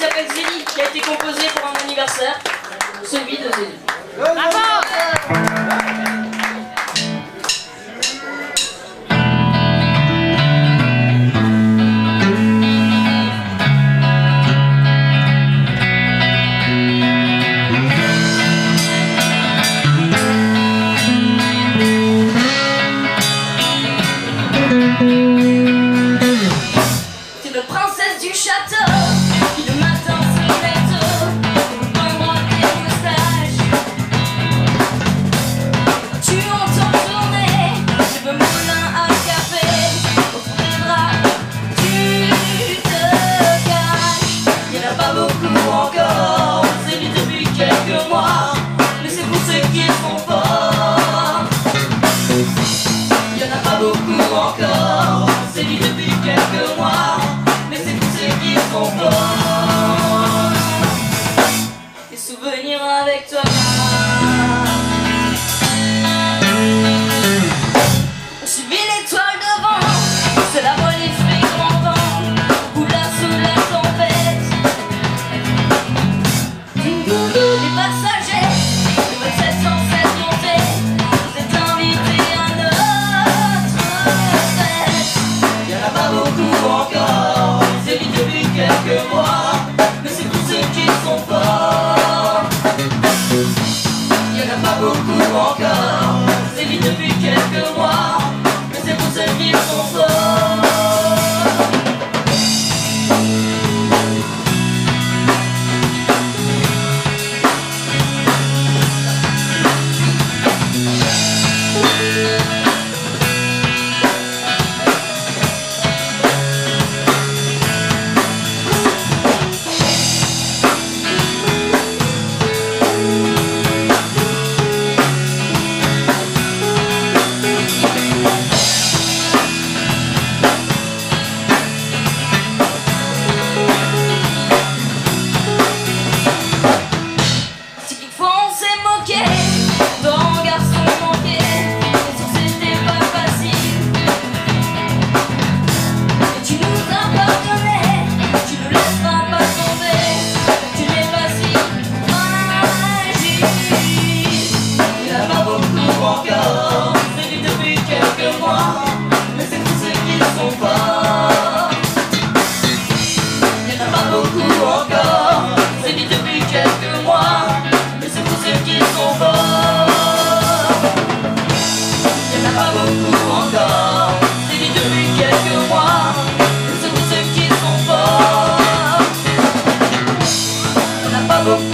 qui s'appelle Zélie, qui a été composé pour un anniversaire, celui de Zélie. c'est dit depuis quelques mois, mais c'est tout ce qui est bon. Les souvenirs avec toi. walk love.